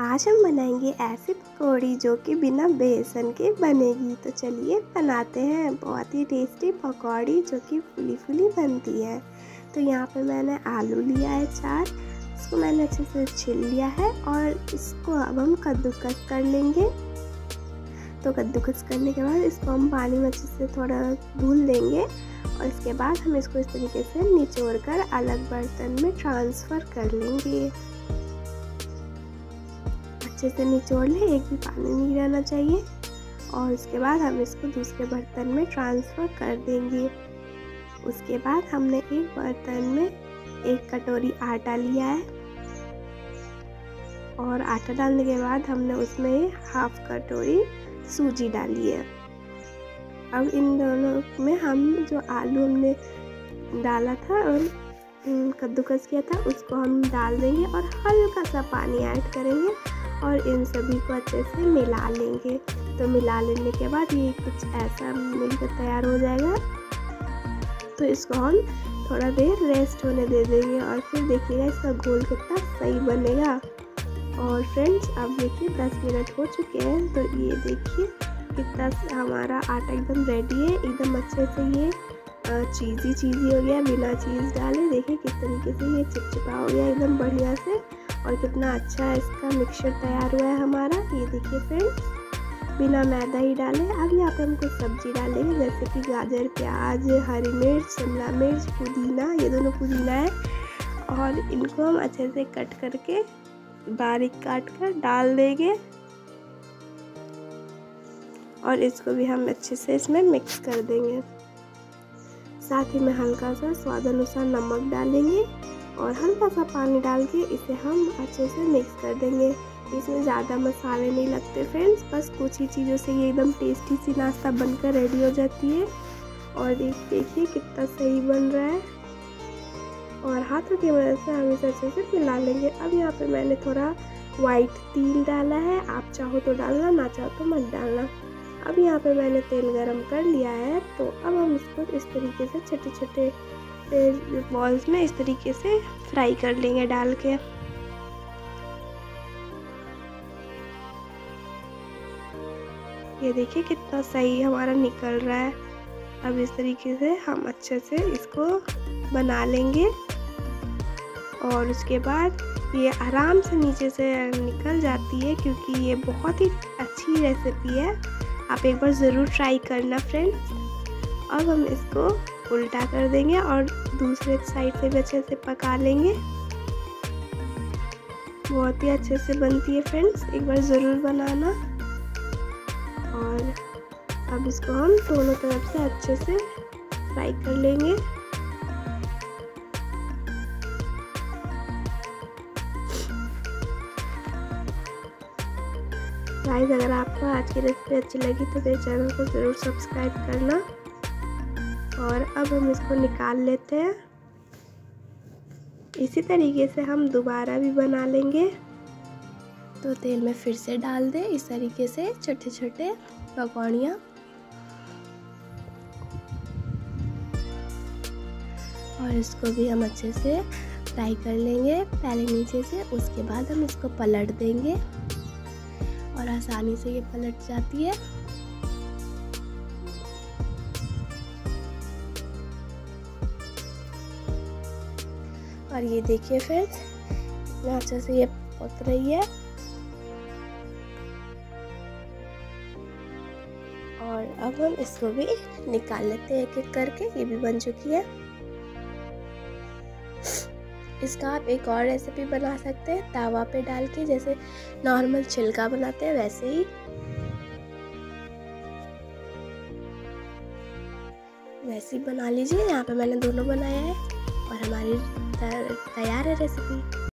आज हम बनाएँगे ऐसी पकौड़ी जो कि बिना बेसन के बनेगी। तो चलिए बनाते हैं। बहुत ही टेस्टी पकौड़ी जो कि फुली फुली बनती है। तो यहाँ पे मैंने आलू लिया है चार। इसको मैंने अच्छे से छिल लिया है और इसको अब हम कद्दूकस कर लेंगे। तो कद्दूकस करने के बाद इसको हम पानी में अच्छे से थोड़ा धुल देंगे और इसके बाद हम इसको इस तरीके से निचोड़ कर अलग बर्तन में ट्रांसफ़र कर लेंगे। अच्छे से निचोड़ लें, एक भी पानी नहीं रहना चाहिए। और उसके बाद हम इसको दूसरे बर्तन में ट्रांसफ़र कर देंगे। उसके बाद हमने एक बर्तन में एक कटोरी आटा लिया है। और आटा डालने के बाद हमने उसमें हाफ़ कटोरी सूजी डाली है। अब इन दोनों में हम जो आलू हमने डाला था और कद्दूकस किया था, उसको हम डाल देंगे और हल्का सा पानी ऐड करेंगे। और इन सभी को अच्छे से मिला लेंगे। तो मिला लेने के बाद ये कुछ ऐसा मिलकर तैयार हो जाएगा। तो इसको हम थोड़ा देर रेस्ट होने दे देंगे और फिर देखिएगा इसका घोल कितना सही बनेगा। और फ्रेंड्स अब देखिए 10 मिनट हो चुके हैं। तो ये देखिए कितना हमारा आटा एकदम रेडी है, एकदम अच्छे से ये चीज़ी चीज़ी हो गया बिना चीज़ डाले देखिए किस तरीके से ये चिपचिपा हो गया एकदम बढ़िया से और कितना अच्छा इसका मिक्सचर तैयार हुआ है हमारा। ये देखिए फ्रेंड्स बिना मैदा ही डाले। अब यहाँ पे हम कुछ सब्ज़ी डालेंगे, जैसे कि गाजर, प्याज, हरी मिर्च, शिमला मिर्च, पुदीना, ये दोनों पुदीना है। और इनको हम अच्छे से कट करके बारीक काट कर डाल देंगे। और इसको भी हम अच्छे से इसमें मिक्स कर देंगे। साथ ही में हल्का सा स्वाद अनुसार नमक डालेंगे और हल्का सा पानी डाल के इसे हम अच्छे से मिक्स कर देंगे। इसमें ज़्यादा मसाले नहीं लगते फ्रेंड्स बस कुछ ही चीज़ों से ये एकदम टेस्टी सी नाश्ता बनकर रेडी हो जाती है। और देखिए कितना सही बन रहा है। और हाथों की मदद से हम इसे अच्छे से मिला लेंगे। अब यहाँ पे मैंने थोड़ा वाइट तिल डाला है। आप चाहो तो डालना, ना चाहो तो मत डालना। अब यहाँ पे मैंने तेल गरम कर लिया है तो अब हम इसको इस तरीके से छोटे छोटे बॉल्स में इस तरीके से फ्राई कर लेंगे डाल के। ये देखिए कितना सही हमारा निकल रहा है। अब इस तरीके से हम अच्छे से इसको बना लेंगे। और उसके बाद ये आराम से नीचे से निकल जाती है, क्योंकि ये बहुत ही अच्छी रेसिपी है। आप एक बार ज़रूर ट्राई करना फ्रेंड्स अब हम इसको उल्टा कर देंगे और दूसरे साइड से भी अच्छे से पका लेंगे। बहुत ही अच्छे से बनती है फ्रेंड्स एक बार ज़रूर बनाना। और अब इसको हम दोनों तरफ़ से अच्छे से फ्राई कर लेंगे। गाइस अगर आपको आज की रेसिपी अच्छी लगी तो मेरे चैनल को ज़रूर सब्सक्राइब करना। और अब हम इसको निकाल लेते हैं। इसी तरीके से हम दोबारा भी बना लेंगे। तो तेल में फिर से डाल दें। इस तरीके से छोटे छोटे पकौड़ियाँ। और इसको भी हम अच्छे से फ्राई कर लेंगे। पहले नीचे से, उसके बाद हम इसको पलट देंगे। और आसानी से ये पलट जाती है। और ये देखिए फ्रेंड्स, इतना अच्छे से ये पक रही है। और अब हम इसको भी निकाल लेते हैं एक एक करके, ये भी बन चुकी है। इसका आप एक और रेसिपी बना सकते हैं, तावा पे डाल के, जैसे नॉर्मल छिलका बनाते हैं, वैसे ही। वैसे ही बना लीजिए, यहाँ पे मैंने दोनों बनाया है, और हमारी तैयार है रेसिपी